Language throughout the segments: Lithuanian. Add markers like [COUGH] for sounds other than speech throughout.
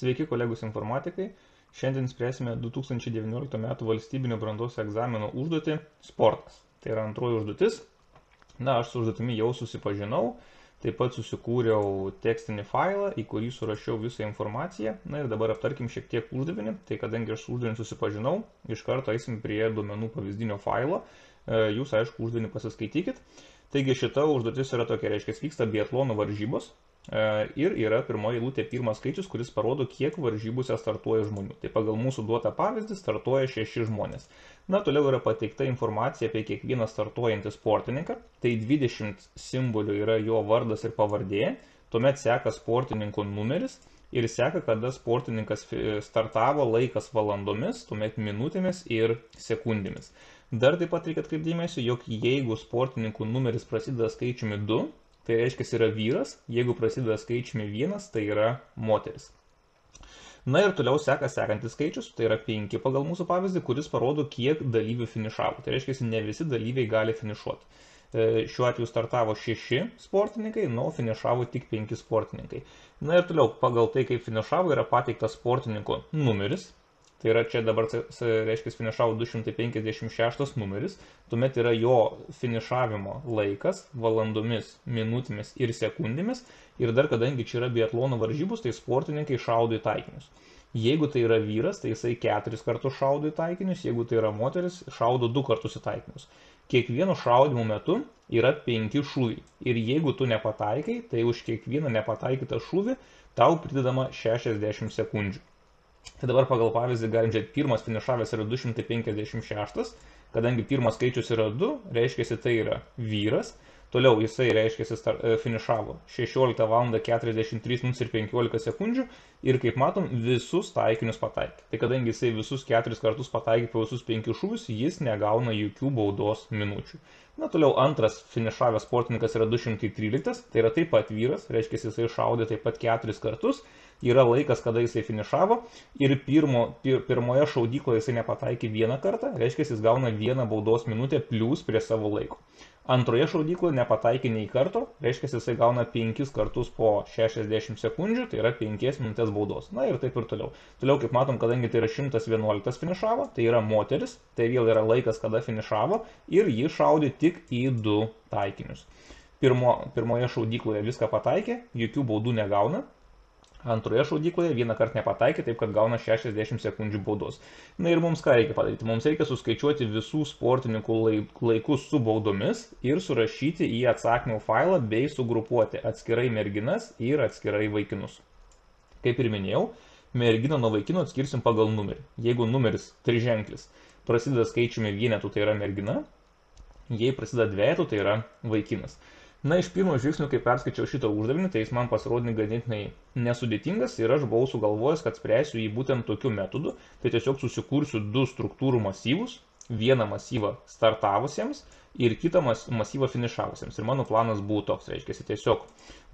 Sveiki kolegos informatikai. Šiandien spręsime 2019 m. valstybinio brandos egzamino užduotį sportas. Tai yra antroji užduotis. Na, aš su užduotimi jau susipažinau, taip pat susikūriau tekstinį failą, į kurį surašiau visą informaciją. Na ir dabar aptarkim šiek tiek uždavinį. Tai kadangi aš su uždaviniu susipažinau, iš karto eisim prie duomenų pavyzdinio failo. E, jūs, aišku, uždavinį pasiskaitykit. Taigi šita užduotis yra tokia, reiškia, vyksta biatlono varžybos, ir yra pirmoji eilutė pirmas skaičius, kuris parodo, kiek varžybose startuoja žmonių. Tai pagal mūsų duotą pavyzdį startuoja šeši žmonės. Na, toliau yra pateikta informacija apie kiekvieną startuojantį sportininką. Tai 20 simbolių yra jo vardas ir pavardė. Tuomet seka sportininko numeris ir seka, kada sportininkas startavo laikas valandomis, tuomet minutėmis ir sekundėmis. Dar taip pat reikia atkreipdėmėsi, jog jeigu sportininkų numeris prasideda skaičiumi 2, tai reiškia yra vyras, jeigu prasideda skaičiumi vienas, tai yra moteris. Na ir toliau seka sekantis skaičius, tai yra 5 pagal mūsų pavyzdį, kuris parodo, kiek dalyvių finišavo. Tai reiškia, ne visi dalyviai gali finišuoti. E, šiuo atveju startavo 6 sportininkai, nu, finišavo tik 5 sportininkai. Na ir toliau, pagal tai, kaip finišavo, yra pateiktas sportininko numeris, Tai yra čia dabar, reiškia, finišavo 256 numeris, tuomet yra jo finišavimo laikas valandomis, minutėmis ir sekundėmis. Ir dar kadangi čia yra biatlono varžybos, tai sportininkai šaudo į taikinius. Jeigu tai yra vyras, tai jisai keturis kartus šaudo į taikinius, jeigu tai yra moteris, šaudo du kartus į taikinius. Kiekvieno šaudimo metu yra penki šūviai. Ir jeigu tu nepataikai, tai už kiekvieną nepataikytą šūvį tau pridedama 60 sekundžių. Tai dabar pagal pavyzdį galim žiūrėti, pirmas finišavęs yra 256, kadangi pirmas skaičius yra 2, reiškia tai yra vyras, toliau jisai reiškia e, finišavo 16 val. 43 min ir 15 sekundžių ir kaip matom visus taikinius pataikė. Tai kadangi jisai visus keturis kartus pataikė po visus penkius šūvius, jis negauna jokių baudos minučių. Na, toliau antras finišavęs sportininkas yra 213, tai yra taip pat vyras, reiškia jisai šaudė taip pat keturis kartus yra laikas, kada jisai finišavo ir pirmo, pir, pirmoje šaudykloje jisai nepataikė vieną kartą, reiškia, jis gauna vieną baudos minutę plus prie savo laiko. Antroje šaudykloje nepataikė nei karto, reiškia, jisai gauna 5 kartus po 60 sekundžių, tai yra 5 minutės baudos. Na ir taip ir toliau. Toliau, kaip matom, kadangi tai yra 111 finišavo, tai yra moteris, tai vėl yra laikas, kada finišavo ir ji šaudė tik į du taikinius. Pirmo, pirmoje šaudykloje viską pataikė, jokių baudų negauna, Antroje šaudykloje vieną kartą nepataikė, taip kad gauna 60 sekundžių baudos. Na ir mums ką reikia padaryti? Mums reikia suskaičiuoti visų sportininkų laikus su baudomis ir surašyti į atsakymų failą bei sugrupuoti atskirai merginas ir atskirai vaikinus. Kaip ir minėjau, merginą nuo vaikino atskirsim pagal numerį. Jeigu numeris triženklis prasideda skaičiumi vienetų, tai yra mergina, jei prasideda dviejetų, tai yra vaikinas. Na, iš pirmo žvilgsnio, kai perskaičiau šitą uždavinį, tai jis man pasirodė ganėtinai nesudėtingas ir aš buvau sugalvojęs, kad spręsiu jį būtent tokiu metodu. Tai tiesiog susikursiu du struktūrų masyvus, vieną masyvą startavusiems ir kitą masyvą finišavusiems. Ir mano planas buvo toks, reiškia, tiesiog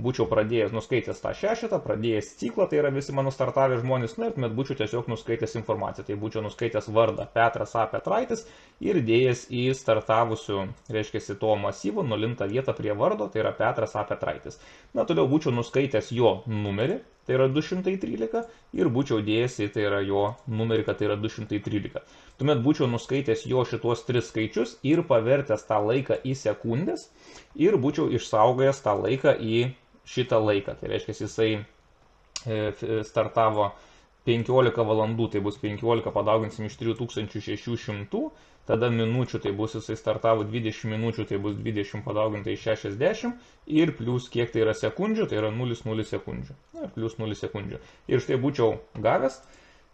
būčiau pradėjęs nuskaitęs tą šešetą, pradėjęs ciklą, tai yra visi mano startavę žmonės, na ir tuomet būčiau tiesiog nuskaitęs informaciją. Tai būčiau nuskaitęs vardą Petras A. Petraitis ir dėjęs į startavusių, reiškia, to masyvų nulintą vietą prie vardo, tai yra Petras A. Petraitis. Na, toliau būčiau nuskaitęs jo numerį, tai yra 213 ir būčiau dėjęs į tai yra jo numerį, kad tai yra 213. Tuomet būčiau nuskaitęs jo šituos tris skaičius ir pavertęs tą laiką į sekundės ir būčiau išsaugojęs tą laiką į šitą laiką. Tai reiškia, jisai e, startavo 15 valandų, tai bus 15 padauginsim iš 3600, tada minučių, tai bus jisai startavo 20 minučių, tai bus 20 padauginta iš 60 ir plus kiek tai yra sekundžių, tai yra 0,0 sekundžių. Na, plus 0 sekundžių. Ir štai būčiau gavęs,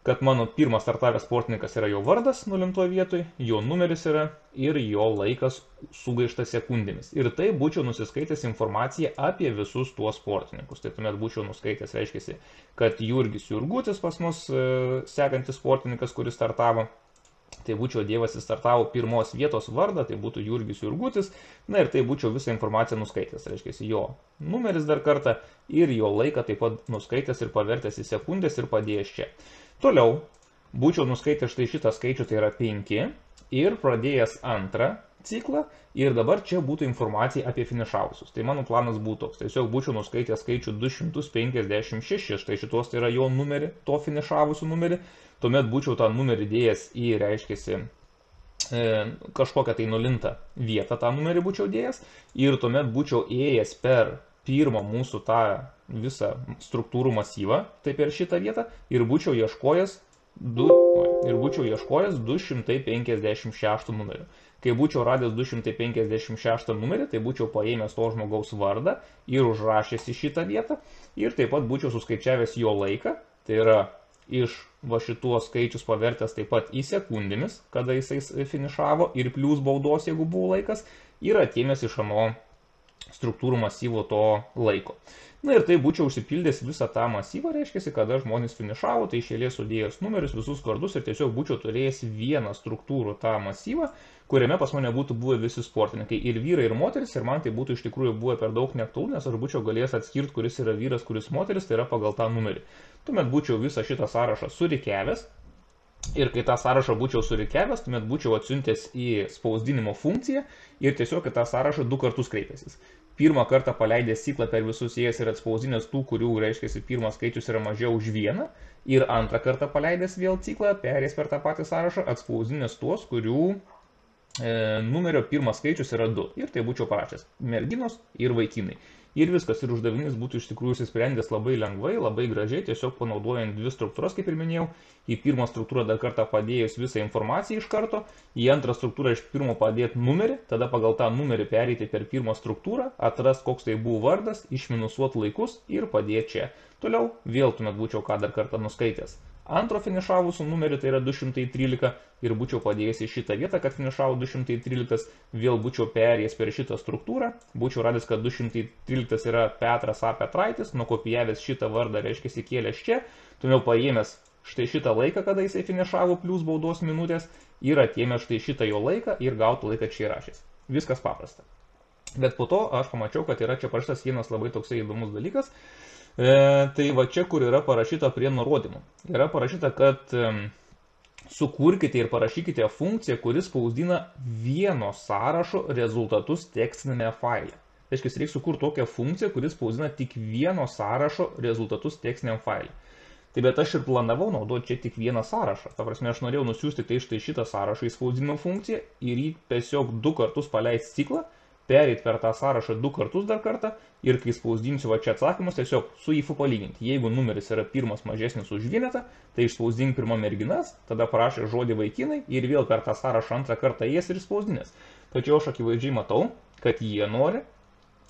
kad mano pirmas startavęs sportininkas yra jo vardas nulimto vietoj, jo numeris yra ir jo laikas sugaištas sekundėmis. Ir tai būčiau nusiskaitęs informaciją apie visus tuos sportininkus. Tai tuomet būčiau nuskaitęs, reiškia, kad Jurgis Jurgutis pas mus e, sekantis sportininkas, kuris startavo, tai būčiau Dievas įstartavo pirmos vietos vardą, tai būtų Jurgis Jurgutis, na ir tai būčiau visą informaciją nuskaitęs, reiškia, jo numeris dar kartą ir jo laiką taip pat nuskaitęs ir pavertęs į sekundės ir padėjęs čia. Toliau būčiau nuskaitęs štai šitą skaičių, tai yra 5 ir pradėjęs antrą ciklą ir dabar čia būtų informacija apie finišavusius. Tai mano planas būtų toks. Tiesiog būčiau nuskaitęs skaičių 256, štai šitos tai yra jo numerį, to finišavusių numerį. Tuomet būčiau tą numerį dėjęs į, reiškiasi, e, kažkokią tai nulintą vietą tą numerį būčiau dėjęs ir tuomet būčiau ėjęs per pirmą mūsų tą visą struktūrų masyvą, tai per šitą vietą ir būčiau ieškojęs du, ir būčiau ieškojęs 256 numerių. Kai būčiau radęs 256 numerį, tai būčiau paėmęs to žmogaus vardą ir užrašęs į šitą vietą ir taip pat būčiau suskaičiavęs jo laiką, tai yra iš va šituos skaičius pavertęs taip pat į sekundėmis, kada jisai finišavo ir plus baudos, jeigu buvo laikas, ir atėmęs iš ano struktūrų masyvo to laiko. Na ir tai būčiau užsipildęs visą tą masyvą, reiškia, kada žmonės finišavo, tai išėlės sudėjęs numerius, visus vardus ir tiesiog būčiau turėjęs vieną struktūrų tą masyvą, kuriame pas mane būtų buvę visi sportininkai, ir vyrai, ir moteris, ir man tai būtų iš tikrųjų buvę per daug neaktualu, nes aš būčiau galėjęs atskirti, kuris yra vyras, kuris moteris, tai yra pagal tą numerį. Tuomet būčiau visą šitą sąrašą surikiavęs, Ir kai tą sąrašą būčiau surikiavęs, tuomet būčiau atsiuntęs į spausdinimo funkciją ir tiesiog į tą sąrašą du kartus kreipęsis pirmą kartą paleidęs ciklą per visus jas ir atspausdinęs tų, kurių, reiškia, pirmas skaičius yra mažiau už vieną. Ir antrą kartą paleidęs vėl ciklą, perės per tą patį sąrašą, atspausdinęs tuos, kurių e, numerio pirmas skaičius yra 2. Ir tai būčiau parašęs merginos ir vaikinai ir viskas, ir uždavinys būtų iš tikrųjų įsisprendęs labai lengvai, labai gražiai, tiesiog panaudojant dvi struktūras, kaip ir minėjau, į pirmą struktūrą dar kartą padėjus visą informaciją iš karto, į antrą struktūrą iš pirmo padėti numerį, tada pagal tą numerį pereiti per pirmą struktūrą, atras koks tai buvo vardas, išminusuot laikus ir padėti čia. Toliau vėl tuomet būčiau ką dar kartą nuskaitęs antro finišavusių numerį, tai yra 213 ir būčiau padėjęs į šitą vietą, kad finišavo 213, vėl būčiau perėjęs per šitą struktūrą, būčiau radęs, kad 213 yra Petras A. Petraitis, nukopijavęs šitą vardą, reiškia, įkėlęs čia, tuomet paėmęs štai šitą laiką, kada jisai finišavo, plus baudos minutės ir atėmė štai šitą jo laiką ir gautų laiką čia įrašęs. Viskas paprasta. Bet po to aš pamačiau, kad yra čia parašytas vienas labai toksai įdomus dalykas. E, tai va čia, kur yra parašyta prie nurodymų. Yra parašyta, kad e, sukurkite ir parašykite funkciją, kuris spausdina vieno sąrašo rezultatus tekstinėme faile. Tai reiškia, reikia sukurti tokią funkciją, kuris spausdina tik vieno sąrašo rezultatus tekstiniam faile. Tai bet aš ir planavau naudoti čia tik vieną sąrašą. Ta prasme, aš norėjau nusiųsti tai štai šitą sąrašą į spausdinimo funkciją ir jį tiesiog du kartus paleisti ciklą pereit per tą sąrašą du kartus dar kartą ir kai spausdinsiu va čia atsakymus, tiesiog su įfu palyginti. Jeigu numeris yra pirmas mažesnis už vienetą, tai išspausdink pirmą merginas, tada parašė žodį vaikinai ir vėl per tą sąrašą antrą kartą jas ir spausdinės. Tačiau aš akivaizdžiai matau, kad jie nori,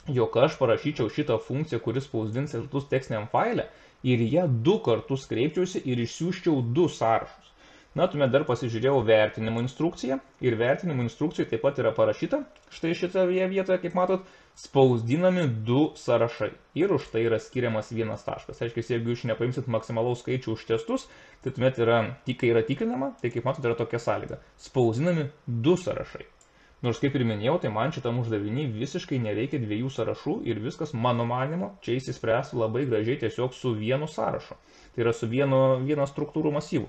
jog aš parašyčiau šitą funkciją, kuris spausdins rezultatus tekstiniam faile ir ją du kartus kreipčiausi ir išsiųščiau du sąrašus. Na, tuomet dar pasižiūrėjau vertinimo instrukciją ir vertinimo instrukcijoje taip pat yra parašyta, štai šitoje vietoje, kaip matot, spausdinami du sąrašai ir už tai yra skiriamas vienas taškas. Reiškia, jeigu jūs nepaimsit maksimalaus skaičių už testus, tai tuomet yra, tik kai yra tikrinama, tai kaip matot, yra tokia sąlyga. Spausdinami du sąrašai. Nors kaip ir minėjau, tai man šitam uždavinį visiškai nereikia dviejų sąrašų ir viskas, mano manimo, čia įsispręs labai gražiai tiesiog su vienu sąrašu. Tai yra su vienu, vieno struktūrų masyvu.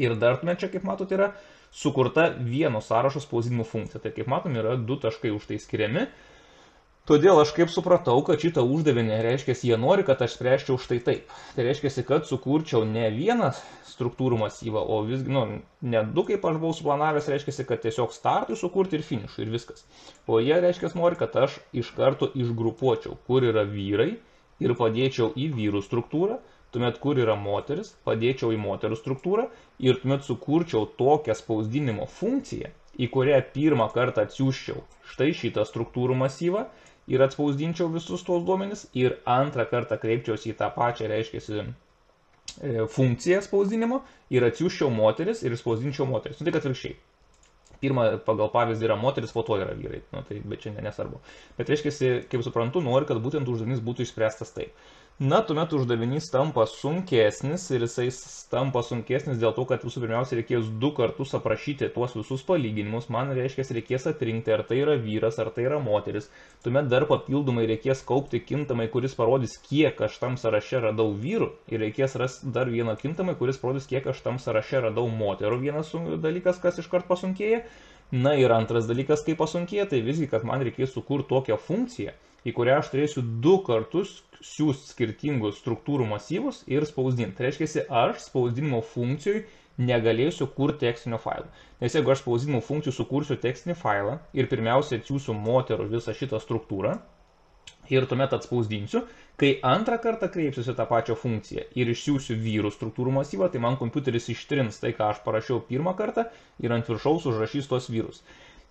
Ir dar tuomet čia, kaip matot, yra sukurta vieno sąrašo spausdinimo funkcija. Tai kaip matom, yra du taškai už tai skiriami. Todėl aš kaip supratau, kad šitą uždavinį, reiškia, jie nori, kad aš spręščiau štai taip. Tai reiškia, kad sukurčiau ne vieną struktūrų masyvą, o visgi, nu, ne du, kaip aš buvau suplanavęs, reiškia, kad tiesiog startui sukurti ir finišui ir viskas. O jie, reiškia, nori, kad aš iš karto išgrupuočiau, kur yra vyrai ir padėčiau į vyrų struktūrą, tuomet kur yra moteris, padėčiau į moterų struktūrą ir tuomet sukurčiau tokią spausdinimo funkciją, į kurią pirmą kartą atsiųščiau štai šitą struktūrų masyvą ir atspausdinčiau visus tuos duomenis ir antrą kartą kreipčiausi į tą pačią, reiškia, e, funkciją spausdinimo ir atsiųščiau moteris ir spausdinčiau moteris. Nu, tai atvirkščiai. Pirma, pagal pavyzdį yra moteris, po to yra vyrai. Nu, tai, bet čia nesvarbu. Bet reiškia, kaip suprantu, nori, kad būtent uždavinys būtų išspręstas taip na tuomet uždavinys tampa sunkesnis ir jisai tampa sunkesnis dėl to, kad visų pirmiausia reikės du kartus aprašyti tuos visus palyginimus, man reiškia reikės atrinkti, ar tai yra vyras, ar tai yra moteris, tuomet dar papildomai reikės kaupti kintamai, kuris parodys, kiek aš tam sąraše radau vyrų. Ir reikės rasti dar vieną kintamai, kuris parodys, kiek aš tam sąraše radau moterų, vienas dalykas, kas iškart pasunkėja. Na ir antras dalykas, kaip pasunkėja, tai visgi, kad man reikės sukurti tokią funkciją, į kurią aš turėsiu du kartus siūsti skirtingus struktūrų masyvus ir spausdinti. Tai reiškia, aš spausdinimo funkcijui negalėsiu kurti tekstinio failo. Nes jeigu aš spausdinimo funkcijų sukursiu tekstinį failą ir pirmiausia atsiųsiu moterų visą šitą struktūrą, ir tuomet atspausdinsiu. Kai antrą kartą kreipsiuosi tą pačią funkciją ir išsiųsiu vyrų struktūrų masyvą, tai man kompiuteris ištrins tai, ką aš parašiau pirmą kartą ir ant viršaus užrašys tos vyrus.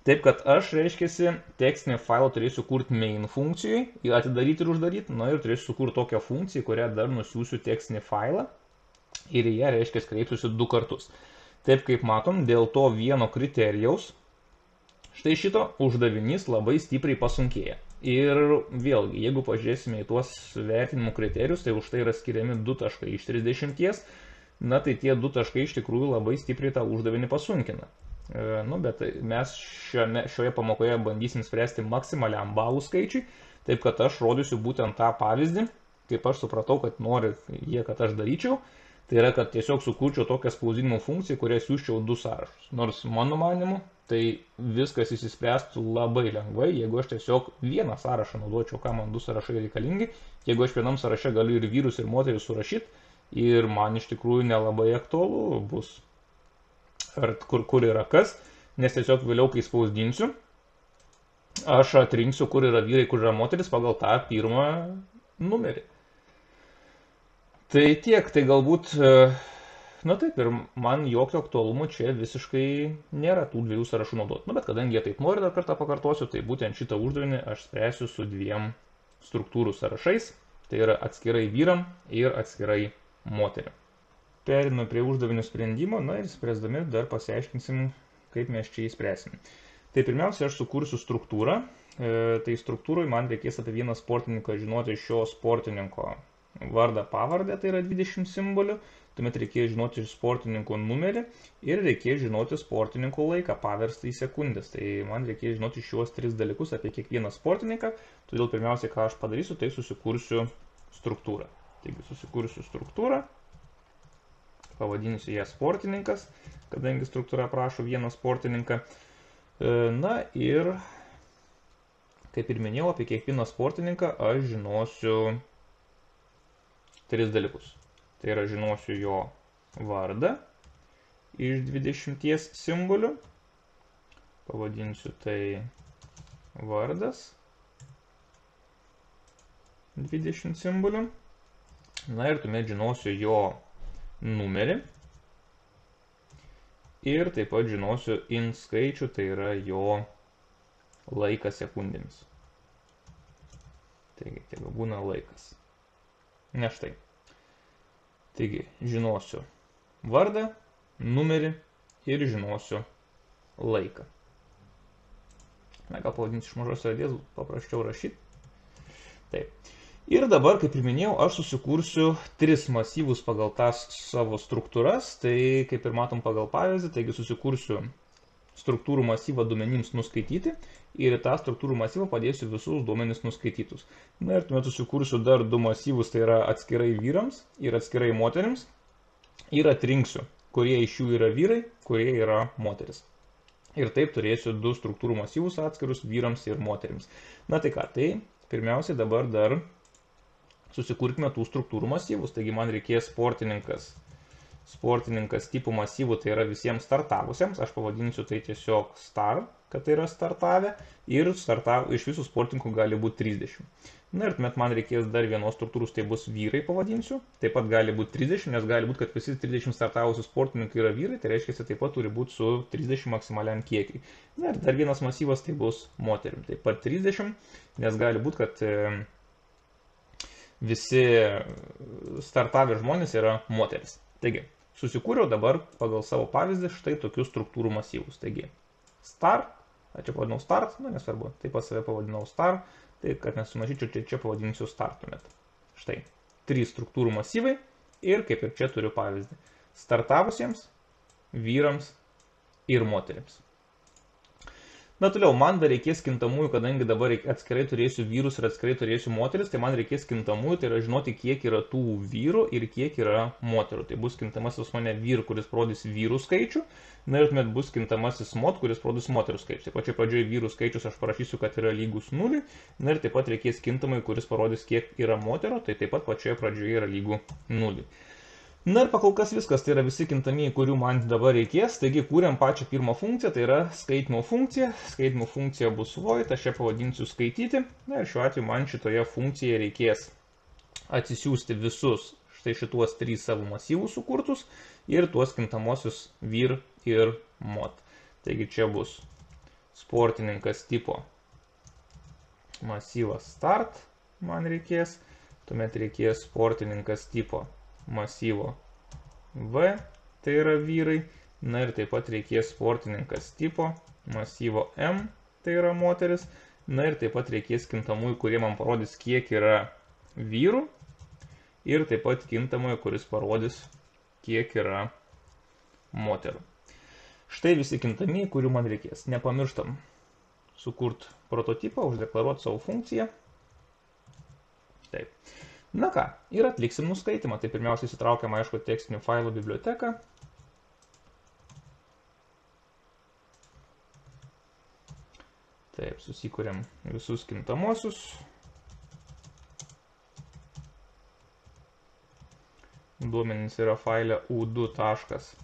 Taip kad aš, reiškia, tekstinį failą turėsiu kurti main funkcijai, atidaryti ir uždaryti, na ir turėsiu sukurti tokią funkciją, kurią dar nusiųsiu tekstinį failą ir ją, reiškia, kreipsiuosi du kartus. Taip kaip matom, dėl to vieno kriterijaus, štai šito uždavinys labai stipriai pasunkėja. Ir vėlgi, jeigu pažiūrėsime į tuos vertinimų kriterijus, tai už tai yra skiriami 2 taškai iš 30, na tai tie 2 taškai iš tikrųjų labai stipriai tą uždavinį pasunkina. E, nu, bet mes šiame, šioje pamokoje bandysim spręsti maksimaliam balų skaičiui, taip kad aš rodysiu būtent tą pavyzdį, kaip aš supratau, kad nori jie, kad aš daryčiau. Tai yra, kad tiesiog sukurčiau tokią spausdinimo funkciją, kurią siūščiau du sąrašus. Nors mano manimu, tai viskas įsispręstų labai lengvai, jeigu aš tiesiog vieną sąrašą naudočiau, kam man du sąrašai reikalingi, jeigu aš vienam sąraše galiu ir vyrus, ir moteris surašyti ir man iš tikrųjų nelabai aktualu bus, ar kur, kur yra kas, nes tiesiog vėliau, kai spausdinsiu, aš atrinksiu, kur yra vyrai, kur yra moteris pagal tą pirmą numerį. Tai tiek, tai galbūt, e, na taip, ir man jokio aktualumo čia visiškai nėra tų dviejų sąrašų naudoti. Na bet kadangi jie taip nori, dar kartą pakartosiu, tai būtent šitą uždavinį aš spręsiu su dviem struktūrų sąrašais, tai yra atskirai vyram ir atskirai moteriam. Perinu prie uždavinių sprendimo, na ir spręsdami dar pasiaiškinsim, kaip mes čia įspręsim. Tai pirmiausia, aš sukursiu struktūrą, e, tai struktūrui man reikės apie vieną sportininką žinoti šio sportininko vardą, pavardę, tai yra 20 simbolių, tuomet reikės žinoti sportininko numerį ir reikės žinoti sportininko laiką, paverstą į sekundės. Tai man reikės žinoti šiuos tris dalykus apie kiekvieną sportininką, todėl pirmiausia, ką aš padarysiu, tai susikursiu struktūrą. Taigi susikursiu struktūrą, pavadinsiu ją sportininkas, kadangi struktūra prašo vieną sportininką. E, na ir, kaip ir minėjau, apie kiekvieną sportininką aš žinosiu tris dalykus. Tai yra žinosiu jo vardą iš 20 simbolių. Pavadinsiu tai vardas 20 simbolių. Na ir tuomet žinosiu jo numerį. Ir taip pat žinosiu in skaičių, tai yra jo laiką sekundėmis. Taigi, tebe būna laikas. Ne štai. Taigi, žinosiu vardą, numerį ir žinosiu laiką. Na, gal pavadinsiu iš mažos raidės, paprasčiau rašyti. Taip. Ir dabar, kaip ir minėjau, aš susikursiu tris masyvus pagal tas savo struktūras. Tai, kaip ir matom pagal pavyzdį, taigi susikursiu struktūrų masyvą duomenims nuskaityti ir į tą struktūrų masyvą padėsiu visus duomenis nuskaitytus. Na ir tuomet susikursiu dar du masyvus, tai yra atskirai vyrams ir atskirai moteriams ir atrinksiu, kurie iš jų yra vyrai, kurie yra moteris. Ir taip turėsiu du struktūrų masyvus atskirus vyrams ir moteriams. Na tai ką, tai pirmiausiai dabar dar susikurkime tų struktūrų masyvus. Taigi man reikės sportininkas sportininkas tipų masyvų, tai yra visiems startavusiems, aš pavadinsiu tai tiesiog star, kad tai yra startavę, ir startav, iš visų sportininkų gali būti 30. Na ir tuomet man reikės dar vienos struktūros, tai bus vyrai pavadinsiu, taip pat gali būti 30, nes gali būti, kad visi 30 startavusių sportininkai yra vyrai, tai reiškia, taip pat turi būti su 30 maksimaliam kiekiai. Na ir dar vienas masyvas tai bus moterim, taip pat 30, nes gali būti, kad visi startavę žmonės yra moteris. Taigi, Susikūriau dabar pagal savo pavyzdį štai tokius struktūrų masyvus. Taigi, star, a čia pavadinau start, nu nesvarbu, taip pat save pavadinau star, tai kad nesumažyčiau, čia, čia pavadinsiu start tuomet. Štai, trys struktūrų masyvai ir kaip ir čia turiu pavyzdį. Startavusiems, vyrams ir moteriams. Na toliau, man dar reikės kintamųjų, kadangi dabar atskirai turėsiu vyrus ir atskirai turėsiu moteris, tai man reikės kintamųjų, tai yra žinoti, kiek yra tų vyrų ir kiek yra moterų. Tai bus kintamasis mane vyrų, kuris parodys vyrų skaičių, na ir tuomet bus kintamasis mod, kuris parodys moterų skaičių. Taip pat čia pradžioje vyrų skaičius aš parašysiu, kad yra lygus nuliui, na ir taip pat reikės kintamai, kuris parodys, kiek yra moterų, tai taip pat pačioje pradžioje yra lygų nuliui. Na ir pakol kas viskas, tai yra visi kintamieji, kurių man dabar reikės. Taigi kūrėm pačią pirmą funkciją, tai yra skaitimo funkcija. Skaitimo funkcija bus void, aš ją pavadinsiu skaityti. Na ir šiuo atveju man šitoje funkcijoje reikės atsisiųsti visus štai šituos trys savo masyvus sukurtus ir tuos kintamosius vir ir mod. Taigi čia bus sportininkas tipo masyvas start man reikės, tuomet reikės sportininkas tipo masyvo V, tai yra vyrai. Na ir taip pat reikės sportininkas tipo masyvo M, tai yra moteris. Na ir taip pat reikės kintamųjų, kurie man parodys, kiek yra vyrų. Ir taip pat kintamųjų, kuris parodys, kiek yra moterų. Štai visi kintamieji, kurių man reikės. Nepamirštam sukurt prototipą, uždeklaruoti savo funkciją. Taip. Na ką, ir atliksim nuskaitimą. Tai pirmiausia įsitraukiam, aišku, tekstinių failų biblioteką. Taip, susikūrėm visus kintamosius. Duomenys yra failė u2.txt.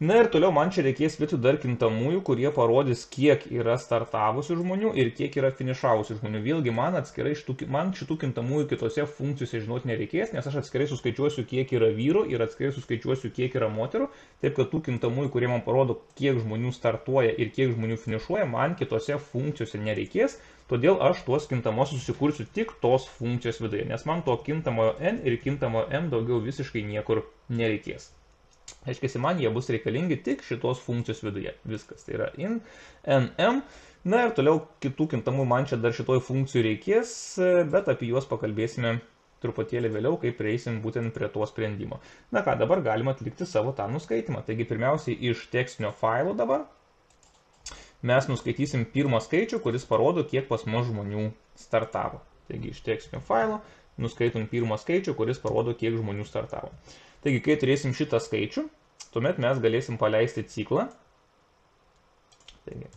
Na ir toliau man čia reikės vietoj dar kintamųjų, kurie parodys, kiek yra startavusių žmonių ir kiek yra finišavusių žmonių. Vėlgi man atskirai šitų, man šitų kintamųjų kitose funkcijose žinoti nereikės, nes aš atskirai suskaičiuosiu, kiek yra vyrų ir atskirai suskaičiuosiu, kiek yra moterų. Taip kad tų kintamųjų, kurie man parodo, kiek žmonių startuoja ir kiek žmonių finišuoja, man kitose funkcijose nereikės. Todėl aš tuos kintamosius susikursiu tik tos funkcijos viduje, nes man to kintamojo n ir kintamojo m daugiau visiškai niekur nereikės. Aiškiai, man jie bus reikalingi tik šitos funkcijos viduje. Viskas. Tai yra in, nm. Na ir toliau kitų kintamų man čia dar šitoj funkcijų reikės, bet apie juos pakalbėsime truputėlį vėliau, kai prieisim būtent prie to sprendimo. Na ką, dabar galima atlikti savo tą nuskaitimą. Taigi pirmiausiai iš tekstinio failo dabar mes nuskaitysim pirmą skaičių, kuris parodo, kiek pas mus žmonių startavo. Taigi iš tekstinio failo nuskaitom pirmą skaičių, kuris parodo, kiek žmonių startavo. Taigi, kai turėsim šitą skaičių, tuomet mes galėsim paleisti ciklą. Taigi,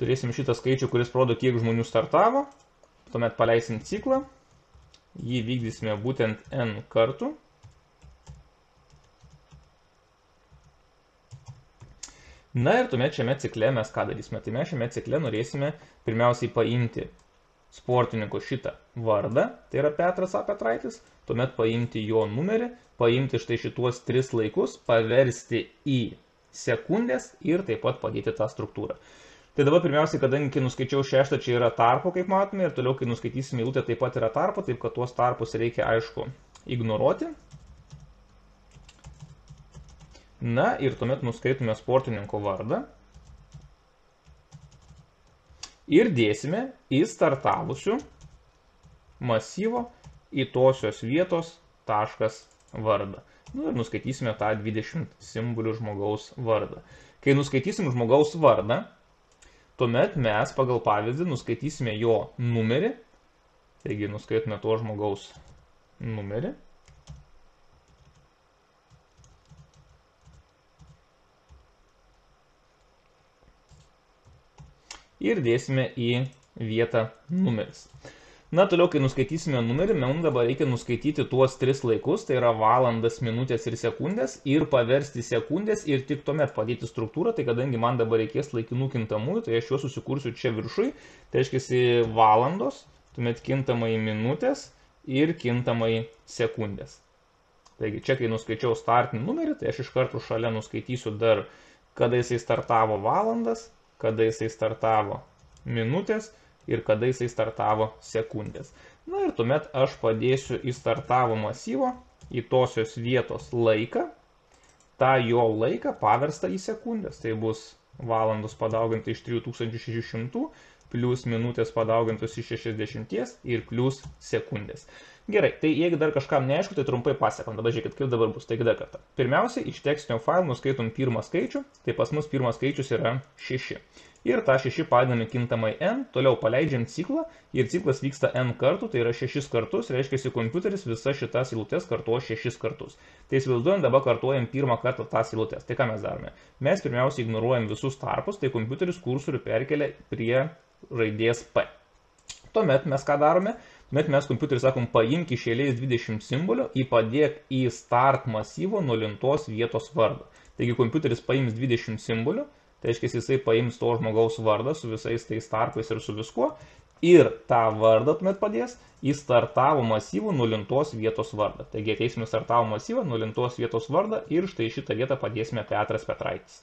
turėsim šitą skaičių, kuris rodo, kiek žmonių startavo. Tuomet paleisim ciklą. Jį vykdysime būtent n kartų. Na ir tuomet šiame cikle mes ką darysime? Tai mes šiame cikle norėsime pirmiausiai paimti sportininko šitą vardą, tai yra Petras Apetraitis, tuomet paimti jo numerį, paimti štai šituos tris laikus, paversti į sekundės ir taip pat padėti tą struktūrą. Tai dabar pirmiausiai, kadangi kai nuskaičiau šeštą, čia yra tarpo, kaip matome, ir toliau, kai nuskaitysime eilutę, taip pat yra tarpo, taip kad tuos tarpus reikia, aišku, ignoruoti. Na ir tuomet nuskaitume sportininko vardą ir dėsime į startavusių masyvo įtosios vietos taškas vardą. Nu, ir nuskaitysime tą 20 simbolių žmogaus vardą. Kai nuskaitysim žmogaus vardą, tuomet mes pagal pavyzdį nuskaitysime jo numerį. Taigi nuskaitume to žmogaus numerį. ir dėsime į vietą numeris. Na, toliau, kai nuskaitysime numerį, mums dabar reikia nuskaityti tuos tris laikus, tai yra valandas, minutės ir sekundės, ir paversti sekundės ir tik tuomet padėti struktūrą, tai kadangi man dabar reikės laikinų kintamųjų, tai aš juos susikursiu čia viršui, tai reiškia valandos, tuomet kintamai minutės ir kintamai sekundės. Taigi čia, kai nuskaičiau startinį numerį, tai aš iš karto šalia nuskaitysiu dar, kada jisai startavo valandas, kada jisai startavo minutės ir kada jisai startavo sekundės. Na ir tuomet aš padėsiu į startavo masyvo, į tosios vietos laiką, tą jo laiką paverstą į sekundės. Tai bus valandos padauginta iš 3600, plus minutės padaugintos iš 60 ir plus sekundės. Gerai, tai jeigu dar kažkam neaišku, tai trumpai pasakom. Dabar žiūrėkit, kaip dabar bus. Taigi dar kartą. Pirmiausia, iš tekstinio failo nuskaitom pirmą skaičių, tai pas mus pirmas skaičius yra 6. Ir tą 6 padedame kintamai n, toliau paleidžiam ciklą ir ciklas vyksta n kartų, tai yra 6 kartus, reiškia, kompiuteris visas šitas eilutes kartuo 6 kartus. Tai įsivaizduojam, dabar kartuojam pirmą kartą tas eilutes. Tai ką mes darome? Mes pirmiausia ignoruojam visus tarpus, tai kompiuteris kursorių perkelia prie raidės P. Tuomet mes ką darome? Bet mes kompiuterį sakom, paimk iš eilės 20 simbolių, įpadėk į start masyvo nulintos vietos vardą. Taigi kompiuteris paims 20 simbolių, tai reiškia jisai paims to žmogaus vardą su visais tais tarpais ir su viskuo, ir tą vardą tuomet padės į startavo masyvų nulintos vietos vardą. Taigi ateisime startavo masyvą nulintos vietos vardą ir štai šitą vietą padėsime Petras Petraitis.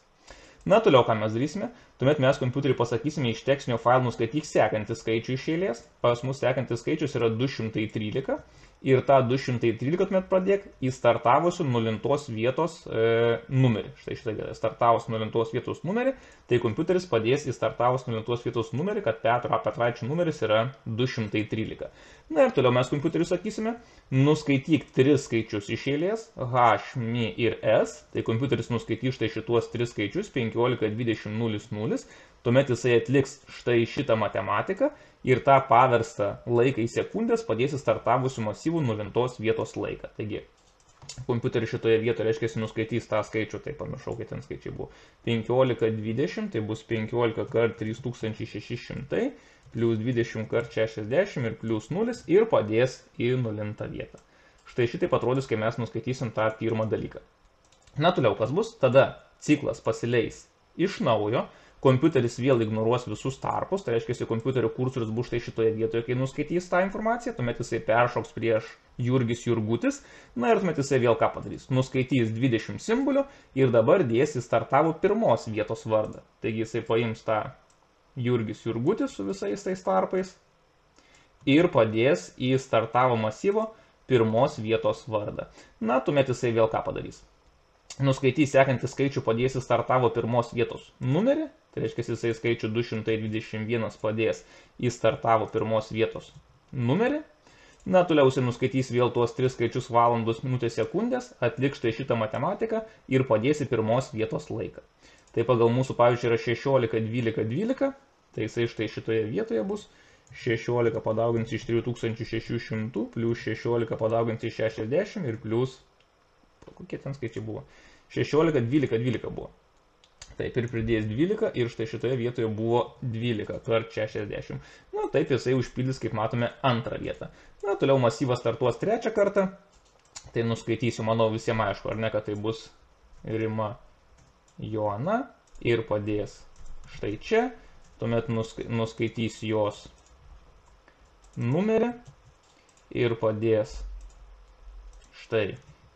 Na, toliau ką mes darysime, tuomet mes kompiuteriui pasakysime iš tekstinio failų nuskaityk sekantį skaičių iš eilės, pas mus sekantis skaičius yra 213 ir tą 213 tuomet pradėk į startavusių nulintos vietos e, numerį. Štai šitą vietą startavus nulintos vietos numerį, tai kompiuteris padės į startavus nulintos vietos numerį, kad Petro Petraičio numeris yra 213. Na ir toliau mes kompiuteriui sakysime, nuskaityk tris skaičius iš eilės, H, M ir S, tai kompiuteris nuskaitys štai šituos tris skaičius 15, 20, 0, 0, tuomet jisai atliks štai šitą matematiką ir tą paverstą laiką į sekundės padėsi startavusių masyvų nulintos vietos laiką. Taigi, kompiuteris šitoje vietoje, reiškia, nuskaitys tą skaičių, tai pamiršau, kad ten skaičiai buvo. 15, 20, tai bus 15 kart 3600, plus 20 kart 60 ir plus 0 ir padės į nulintą vietą. Štai šitaip atrodys, kai mes nuskaitysim tą pirmą dalyką. Na, toliau kas bus? Tada ciklas pasileis iš naujo, kompiuteris vėl ignoruos visus tarpus, tai reiškia, kompiuterio kursorius bus štai šitoje vietoje, kai nuskaitys tą informaciją, tuomet jisai peršoks prieš Jurgis Jurgutis, na ir tuomet jisai vėl ką padarys, nuskaitys 20 simbolių ir dabar dės į startavo pirmos vietos vardą. Taigi jisai paims tą Jurgis Jurgutis su visais tais tarpais ir padės į startavo masyvo pirmos vietos vardą. Na, tuomet jisai vėl ką padarys nuskaitys sekantį skaičių padės į startavo pirmos vietos numerį, tai reiškia jisai skaičių 221 padės į startavo pirmos vietos numerį. Na, toliau jisai nuskaitys vėl tuos tris skaičius valandos, minutės, sekundės, atliks štai šitą matematiką ir padės į pirmos vietos laiką. Tai pagal mūsų pavyzdžiui yra 16, 12, 12, tai jisai štai šitoje vietoje bus 16 padaugins iš 3600 plus 16 padaugins iš 60 ir plus kokie ten skaičiai buvo. 16, 12, 12 buvo. Taip ir pridėjęs 12 ir štai šitoje vietoje buvo 12 kart 60. Na taip jisai užpildys, kaip matome, antrą vietą. Na toliau masyvas startuos trečią kartą. Tai nuskaitysiu, manau visiems aišku, ar ne, kad tai bus Rima Joana ir padės štai čia. Tuomet nuskaitys jos numerį ir padės štai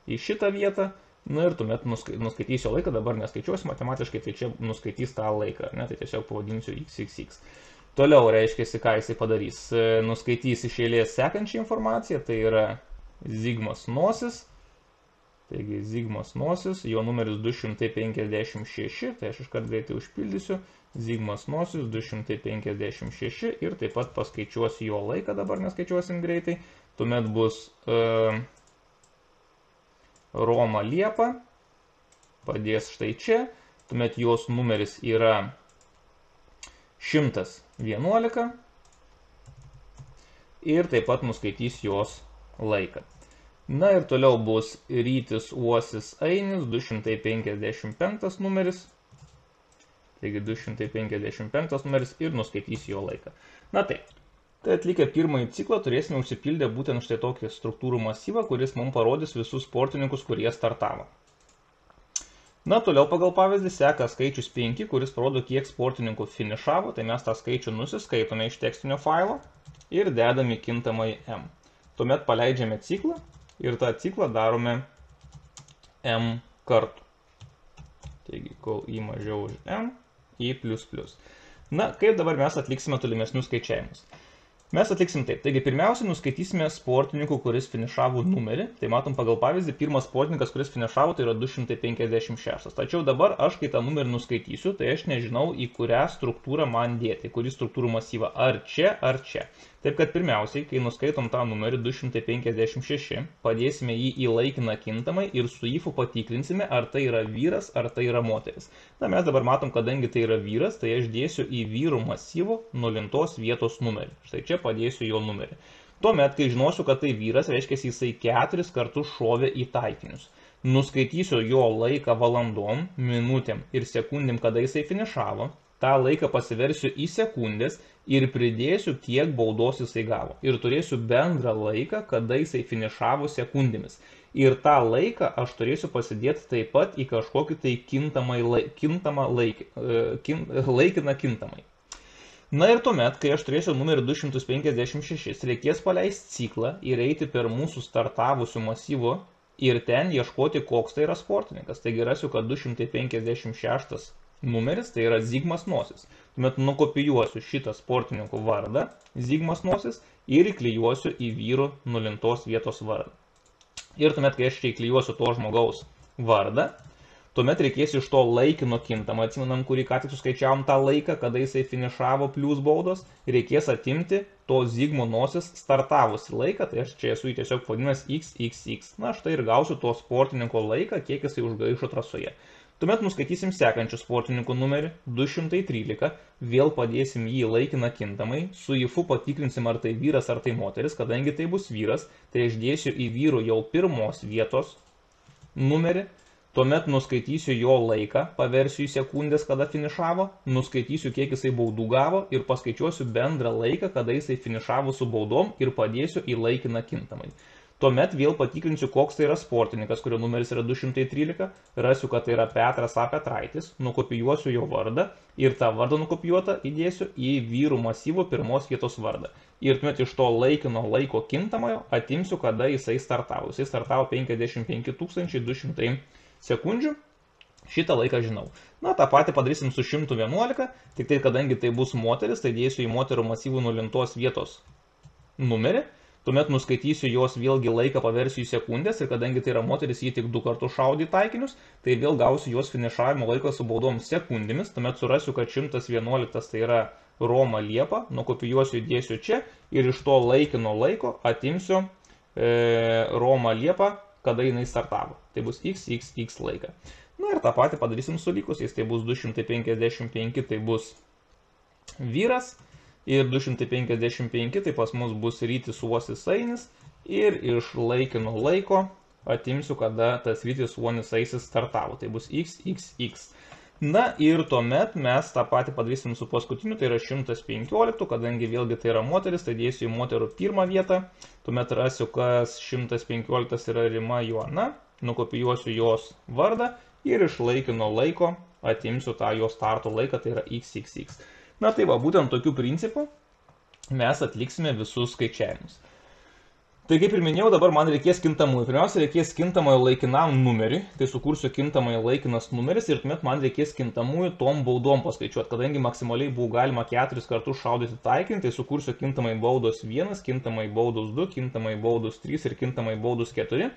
į šitą vietą. Na ir tuomet nuskaitysiu laiką, dabar neskaičiuosiu matematiškai, tai čia nuskaitys tą laiką, ne, tai tiesiog pavadinsiu xxx. Toliau reiškia, ką jisai padarys. E, nuskaitys iš eilės sekančią informaciją, tai yra Zigmas nosis. Taigi Zigmas nosis, jo numeris 256, tai aš iškart greitai užpildysiu. Zigmas nosis 256 ir taip pat paskaičiuosiu jo laiką, dabar neskaičiuosim greitai. Tuomet bus... Uh, Roma Liepa, padės štai čia, tuomet jos numeris yra 111 ir taip pat nuskaitys jos laiką. Na ir toliau bus rytis uosis ainis 255 numeris. Taigi 255 numeris ir nuskaitys jo laiką. Na taip, Tai atlikę pirmąjį ciklą turėsime užsipildę būtent štai tokį struktūrų masyvą, kuris mums parodys visus sportininkus, kurie startavo. Na, toliau pagal pavyzdį seka skaičius 5, kuris parodo, kiek sportininkų finišavo, tai mes tą skaičių nusiskaitome iš tekstinio failo ir dedame kintamai m. Tuomet paleidžiame ciklą ir tą ciklą darome m kartų. Taigi, kol i mažiau už m, i plus plus. Na, kaip dabar mes atliksime tolimesnius skaičiavimus? Mes atliksim taip. Taigi pirmiausia, nuskaitysime sportininkų, kuris finišavo numerį. Tai matom pagal pavyzdį, pirmas sportininkas, kuris finišavo, tai yra 256. Tačiau dabar aš, kai tą numerį nuskaitysiu, tai aš nežinau, į kurią struktūrą man dėti, kurį struktūrų masyvą. Ar čia, ar čia. Taip kad pirmiausiai, kai nuskaitom tą numerį 256, padėsime jį į laikiną kintamai ir su įfu patikrinsime, ar tai yra vyras, ar tai yra moteris. Na, mes dabar matom, kadangi tai yra vyras, tai aš dėsiu į vyrų masyvo nulintos vietos numerį. Štai čia padėsiu jo numerį. Tuomet, kai žinosiu, kad tai vyras, reiškia, jisai keturis kartus šovė į taikinius. Nuskaitysiu jo laiką valandom, minutėm ir sekundėm, kada jisai finišavo. Ta laiką pasiversiu į sekundės ir pridėsiu, kiek baudos jisai gavo. Ir turėsiu bendrą laiką, kada jisai finišavo sekundėmis. Ir tą laiką aš turėsiu pasidėti taip pat į kažkokį tai kintamą laik, e, kin, laikiną kintamai. Na ir tuomet, kai aš turėsiu numerį 256, reikės paleisti ciklą ir eiti per mūsų startavusių masyvų ir ten ieškoti, koks tai yra sportininkas. Taigi rasiu, kad 256 numeris tai yra Zigmas Nosis. Tuomet nukopijuosiu šitą sportininkų vardą, Zigmas Nosis, ir įklijuosiu į vyrų nulintos vietos vardą. Ir tuomet, kai aš įklijuosiu to žmogaus vardą, tuomet reikės iš to laikino kintamą, atsimenam, kurį ką tik suskaičiavom tą laiką, kada jisai finišavo plus baudos, reikės atimti to Zigmo nosis startavusi laiką, tai aš čia esu į tiesiog vadinęs XXX. Na, štai ir gausiu to sportininko laiką, kiek jisai užgaišo trasoje. Tuomet nuskaitysim sekančių sportininkų numerį 213, vėl padėsim jį laikiną kintamai, su ifu patikrinsim ar tai vyras ar tai moteris, kadangi tai bus vyras, tai aš dėsiu į vyrų jau pirmos vietos numerį, tuomet nuskaitysiu jo laiką, paversiu į sekundės, kada finišavo, nuskaitysiu kiek jisai baudų gavo ir paskaičiuosiu bendrą laiką, kada jisai finišavo su baudom ir padėsiu į laikiną kintamai. Tuomet vėl patikrinsiu, koks tai yra sportininkas, kurio numeris yra 213, rasiu, kad tai yra Petras A. Petraitis, nukopijuosiu jo vardą ir tą vardą nukopijuotą įdėsiu į vyrų masyvų pirmos vietos vardą. Ir tuomet iš to laikino laiko kintamojo atimsiu, kada jisai startavo. Jisai startavo 55 200 sekundžių. Šitą laiką žinau. Na, tą patį padarysim su 111, tik tai kadangi tai bus moteris, tai dėsiu į moterų masyvų nulintos vietos numerį Tuomet nuskaitysiu jos vėlgi laiką paversiu į sekundės ir kadangi tai yra moteris, jį tik du kartus šaudė taikinius, tai vėl gausiu jos finišavimo laiką su baudom sekundėmis, tuomet surasiu, kad 111 tai yra Roma Liepa, nukopijuosiu įdėsiu čia ir iš to laikino laiko atimsiu e, Roma Liepa, kada jinai startavo. Tai bus XXX laiką. Na ir tą patį padarysim su likusiais, tai bus 255, tai bus vyras, ir 255 tai pas mus bus rytis uosis ainis ir iš laikino laiko atimsiu, kada tas rytis uonis aisis startavo. Tai bus xxx. Na ir tuomet mes tą patį padarysim su paskutiniu, tai yra 115, kadangi vėlgi tai yra moteris, tai dėsiu į moterų pirmą vietą, tuomet rasiu, kas 115 yra Rima Joana, nukopijuosiu jos vardą ir iš laikino laiko atimsiu tą jos starto laiką, tai yra xxx. Na tai va, būtent tokiu principu mes atliksime visus skaičiavimus. Tai kaip ir minėjau, dabar man reikės kintamųjų. Pirmiausia, reikės kintamojo laikinam numeriui, tai sukursiu kintamojo laikinas numeris ir tuomet man reikės kintamųjų tom baudom paskaičiuoti. Kadangi maksimaliai buvo galima keturis kartus šaudyti taikinį, tai sukursiu kintamai baudos 1, kintamai baudos 2, kintamai baudos 3 ir kintamai baudos 4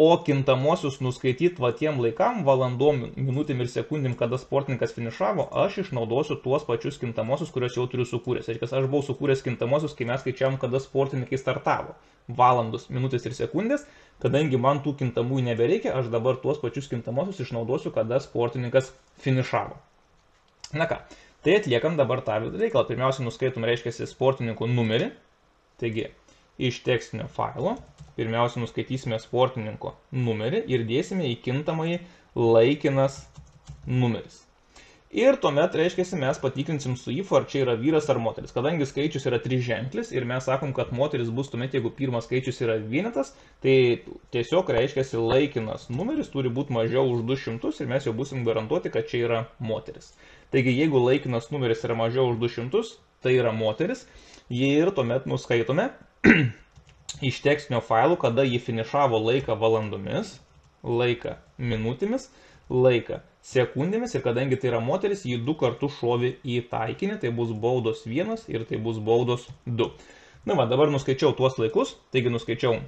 o kintamosius nuskaityti va tiem laikam, valandom, minutėm ir sekundėm, kada sportininkas finišavo, aš išnaudosiu tuos pačius kintamosius, kuriuos jau turiu sukūręs. Reiškia, aš buvau sukūręs kintamosius, kai mes skaičiavom, kada sportininkai startavo. Valandus, minutės ir sekundės, kadangi man tų kintamųjų nebereikia, aš dabar tuos pačius kintamosius išnaudosiu, kada sportininkas finišavo. Na ką, tai atliekam dabar tą reikalą. Pirmiausia, nuskaitom, reiškia, sportininkų numerį. Taigi, iš tekstinio failo pirmiausia nuskaitysime sportininko numerį ir dėsime į kintamąjį laikinas numeris. Ir tuomet, reiškia, mes patikrinsim su įfu, ar čia yra vyras ar moteris. Kadangi skaičius yra triženklis ir mes sakom, kad moteris bus tuomet, jeigu pirmas skaičius yra vienetas, tai tiesiog reiškia, laikinas numeris turi būti mažiau už 200 ir mes jau busim garantuoti, kad čia yra moteris. Taigi, jeigu laikinas numeris yra mažiau už 200, tai yra moteris. Ir tuomet nuskaitome [CLEARS THROAT] iš tekstinio failų, kada jį finišavo laiką valandomis, laiką minutėmis, laiką sekundėmis ir kadangi tai yra moteris, jį du kartus šovė į taikinį, tai bus baudos 1 ir tai bus baudos 2. Na va, dabar nuskaičiau tuos laikus, taigi nuskaičiau.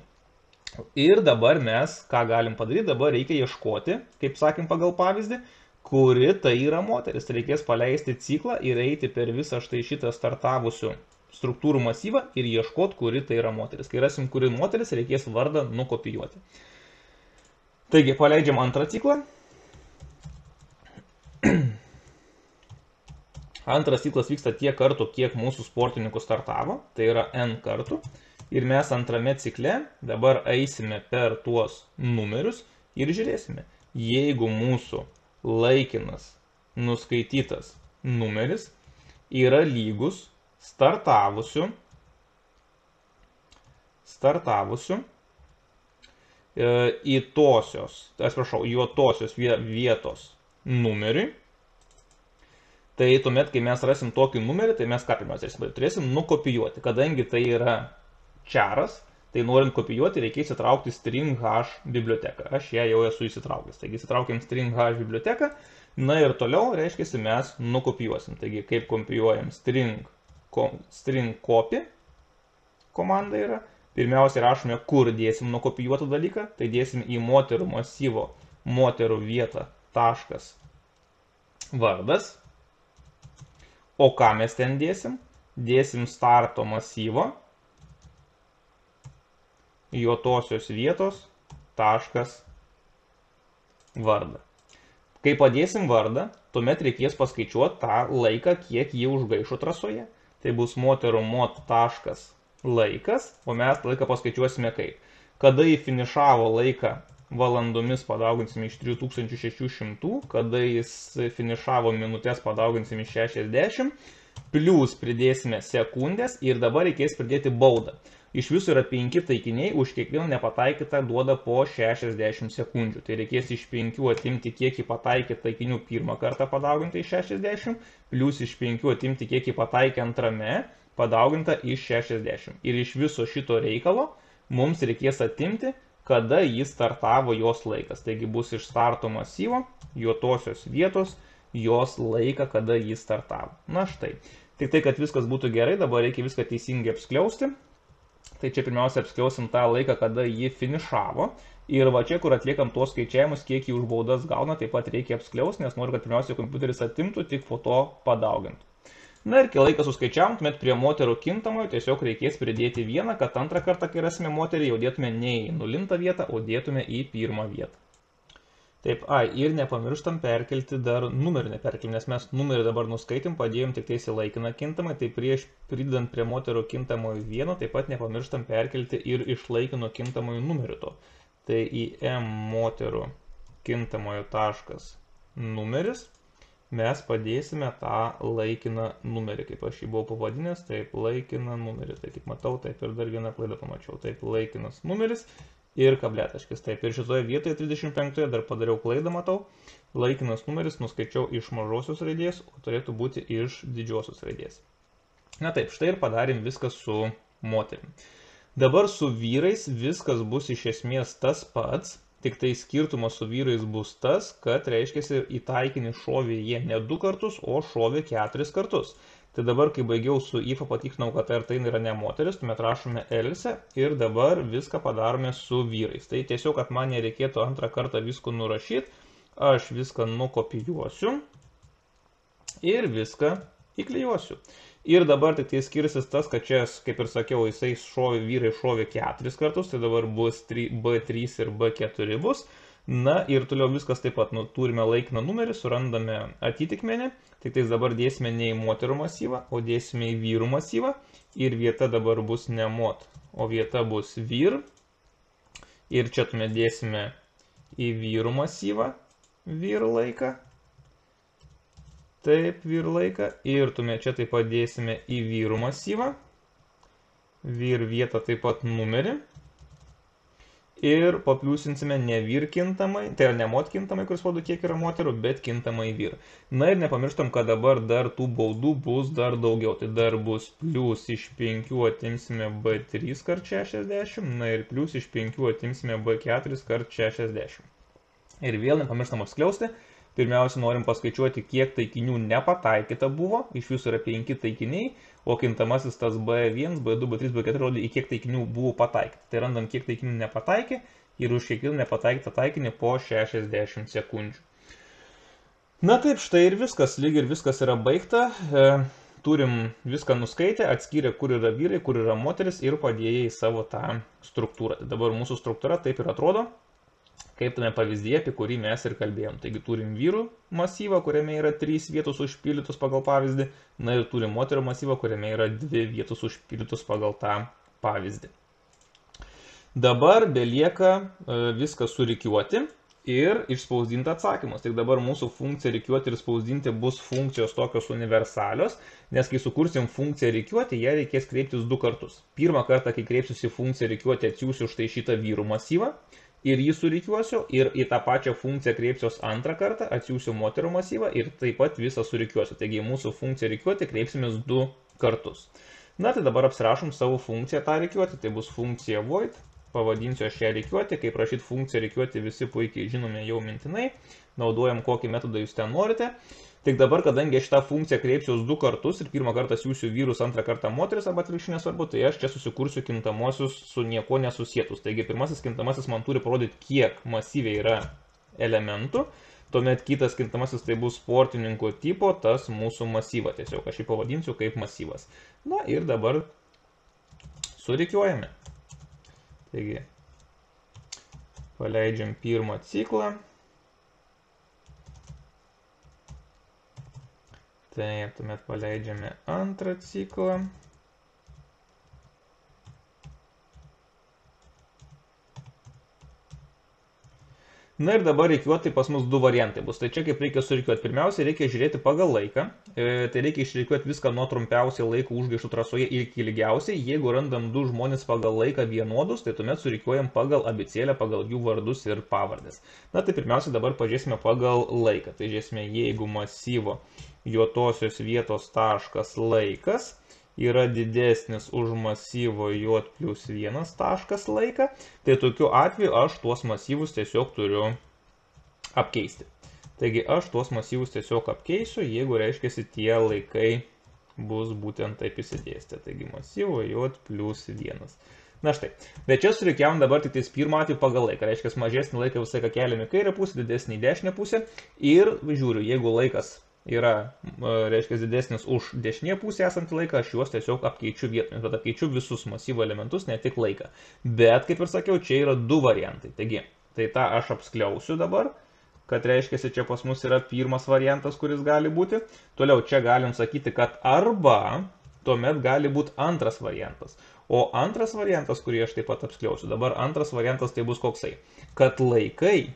Ir dabar mes, ką galim padaryti, dabar reikia ieškoti, kaip sakėm pagal pavyzdį, kuri tai yra moteris. Reikės paleisti ciklą ir eiti per visą štai šitą startavusių struktūrų masyvą ir ieškoti, kuri tai yra moteris. Kai rasim, kuri moteris, reikės vardą nukopijuoti. Taigi, paleidžiam antrą ciklą. [CLEARS THROAT] Antras ciklas vyksta tiek kartų, kiek mūsų sportininkų startavo, tai yra N kartų. Ir mes antrame cikle dabar eisime per tuos numerius ir žiūrėsime, jeigu mūsų laikinas nuskaitytas numeris yra lygus startavusių, startavusių e, įtosios, atsiprašau, juotosios vietos numeriui, Tai tuomet, kai mes rasim tokį numerį, tai mes ką pirmiausia turėsim? Nukopijuoti. Kadangi tai yra čaras, tai norint kopijuoti reikės įtraukti string h biblioteką. Aš ją jau esu įsitraukęs. Taigi įsitraukiam string h biblioteką. Na ir toliau, reiškia, mes nukopijuosim. Taigi kaip kopijuojam string, kom, string copy komanda yra. Pirmiausia rašome, kur dėsim nukopijuotą dalyką. Tai dėsim į moterų masyvo moterų vietą taškas vardas O ką mes ten dėsim? Dėsim starto masyvo, juotosios vietos, taškas, vardą. Kai padėsim vardą, tuomet reikės paskaičiuoti tą laiką, kiek jį užgaišo trasoje. Tai bus moterų mot taškas laikas, o mes laiką paskaičiuosime kaip. Kada jį finišavo laiką valandomis padauginsim iš 3600, kada jis finišavo minutės padauginsim iš 60, plus pridėsime sekundės ir dabar reikės pridėti baudą. Iš viso yra 5 taikiniai, už kiekvieną nepataikytą duoda po 60 sekundžių. Tai reikės iš 5 atimti, kiek į pataikytą taikinių pirmą kartą padauginta iš 60, plus iš 5 atimti, kiek į pataikė antrame padauginta iš 60. Ir iš viso šito reikalo mums reikės atimti kada jis startavo jos laikas. Taigi bus iš starto masyvo, juotosios vietos, jos laiką, kada jis startavo. Na štai. Tik tai, kad viskas būtų gerai, dabar reikia viską teisingai apskliausti. Tai čia pirmiausia apskliausim tą laiką, kada jį finišavo. Ir va čia, kur atliekam tuos skaičiavimus, kiek jį už baudas gauna, taip pat reikia apskliausti, nes noriu, kad pirmiausia kompiuteris atimtų, tik po to padaugintų. Na ir kai laiką suskaičiavom, tuomet prie moterų kintamojo tiesiog reikės pridėti vieną, kad antrą kartą, kai rasime moterį, jau dėtume ne į nulintą vietą, o dėtume į pirmą vietą. Taip, ai, ir nepamirštam perkelti dar numerį neperkelti, nes mes numerį dabar nuskaitim, padėjom tik teisį laikiną kintamą, tai prieš pridant prie moterų kintamojo vieno, taip pat nepamirštam perkelti ir iš laikino kintamojo numerį to. Tai į M moterų kintamojo taškas numeris mes padėsime tą laikiną numerį, kaip aš jį buvau pavadinęs, taip, laikiną numerį, tai kaip matau, taip ir dar vieną klaidą pamačiau, taip, laikinas numeris ir kabletaškis, taip, ir šitoje vietoje 35 dar padariau klaidą, matau, laikinas numeris nuskaičiau iš mažosios raidės, o turėtų būti iš didžiosios raidės. Na taip, štai ir padarėm viską su moterim. Dabar su vyrais viskas bus iš esmės tas pats, Tik tai skirtumas su vyrais bus tas, kad reiškia į taikinį šovė jie ne du kartus, o šovė keturis kartus. Tai dabar, kai baigiau su IFA patikrinau, kad ar tai yra ne moteris, tuomet rašome Else ir dabar viską padarome su vyrais. Tai tiesiog, kad man nereikėtų antrą kartą visko nurašyti, aš viską nukopijuosiu ir viską įklijuosiu. Ir dabar tik tai skirsis tas, kad čia, kaip ir sakiau, jisai šovė, vyrai šovė keturis kartus, tai dabar bus 3, B3 ir B4 bus. Na ir toliau viskas taip pat, nu, turime laikiną numerį, surandame atitikmenį, tik tais dabar dėsime ne į moterų masyvą, o dėsime į vyrų masyvą. Ir vieta dabar bus ne mot, o vieta bus vyr. Ir čia tuomet dėsime į vyrų masyvą, vyrų laiką. Taip, vyr laiką. Ir tuomet čia taip pat dėsime į vyrų masyvą. Vyr vietą taip pat numerį. Ir papliusinsime ne vyr kintamai, tai yra ne mot kintamai, kuris rodo kiek yra moterų, bet kintamai vyr. Na ir nepamirštam, kad dabar dar tų baudų bus dar daugiau. Tai dar bus plus iš 5 atimsime B3 kart 60, na ir plus iš 5 atimsime B4 kart 60. Ir vėl nepamirštam apskliausti, Pirmiausia, norim paskaičiuoti, kiek taikinių nepataikyta buvo, iš jūsų yra 5 taikiniai, o kintamasis tas B1, B2, B3, B4 rodė, į kiek taikinių buvo pataikyti. Tai randam, kiek taikinių nepataikė ir už kiekvieną nepataikytą taikinį po 60 sekundžių. Na taip, štai ir viskas, lyg ir viskas yra baigta. E, turim viską nuskaitę, atskyrę, kur yra vyrai, kur yra moteris ir padėję į savo tą struktūrą. Dabar mūsų struktūra taip ir atrodo, kaip tame pavyzdyje, apie kurį mes ir kalbėjom. Taigi turim vyrų masyvą, kuriame yra trys vietos užpildytos pagal pavyzdį, na ir turim moterų masyvą, kuriame yra dvi vietos užpildytos pagal tą pavyzdį. Dabar belieka e, viską surikiuoti ir išspausdinti atsakymus. Tik dabar mūsų funkcija reikiuoti ir spausdinti bus funkcijos tokios universalios, nes kai sukursim funkciją reikiuoti, ją reikės kreiptis du kartus. Pirmą kartą, kai kreipsiuosi funkciją reikiuoti, atsiųsiu štai šitą vyrų masyvą ir jį surikiuosiu ir į tą pačią funkciją kreipsiuos antrą kartą, atsiųsiu moterų masyvą ir taip pat visą surikiuosiu. Taigi mūsų funkciją reikiuoti kreipsimės du kartus. Na tai dabar apsirašom savo funkciją tą reikiuoti, tai bus funkcija void pavadinsiu aš ją reikiuoti, kaip rašyti funkciją reikiuoti visi puikiai žinome jau mintinai, naudojam kokį metodą jūs ten norite. Tik dabar, kadangi aš šitą funkciją kreipsiuos du kartus ir pirmą kartą siūsiu vyrus, antrą kartą moteris arba atvirkščiai nesvarbu, tai aš čia susikursiu kintamosius su nieko nesusietus. Taigi pirmasis kintamasis man turi parodyti, kiek masyviai yra elementų, tuomet kitas kintamasis tai bus sportininko tipo, tas mūsų masyva, tiesiog aš jį pavadinsiu kaip masyvas. Na ir dabar surikiuojame. Taigi, paleidžiam pirmą ciklą. Taip, tuomet paleidžiame antrą ciklą. Na ir dabar reikiuoti pas mus du variantai bus. Tai čia kaip reikia surikiuoti. Pirmiausia, reikia žiūrėti pagal laiką. E, tai reikia išreikiuoti viską nuo trumpiausiai laiko užgaišų trasoje iki ilgiausiai. Jeigu randam du žmonės pagal laiką vienodus, tai tuomet surikiuojam pagal abicėlę, pagal jų vardus ir pavardės. Na tai pirmiausia, dabar pažiūrėsime pagal laiką. Tai žiūrėsime, jeigu masyvo juotosios vietos taškas laikas yra didesnis už masyvo j plus 1 taškas laiką, tai tokiu atveju aš tuos masyvus tiesiog turiu apkeisti. Taigi aš tuos masyvus tiesiog apkeisiu, jeigu reiškia tie laikai bus būtent taip įsidėstę. Taigi masyvo j plus 1. Na štai, bet čia surikiavom dabar tik tais pirmą atveju pagal laiką, reiškia mažesnį laiką visą laiką keliam į kairę pusę, didesnį į dešinę pusę ir žiūriu, jeigu laikas yra, reiškia, didesnis už dešinėje pusėje esantį laiką, aš juos tiesiog apkeičiu vietomis, bet apkeičiu visus masyvo elementus, ne tik laiką. Bet, kaip ir sakiau, čia yra du variantai. Taigi, tai tą aš apskliausiu dabar, kad reiškia, čia pas mus yra pirmas variantas, kuris gali būti. Toliau čia galim sakyti, kad arba tuomet gali būti antras variantas. O antras variantas, kurį aš taip pat apskliausiu, dabar antras variantas tai bus koksai, kad laikai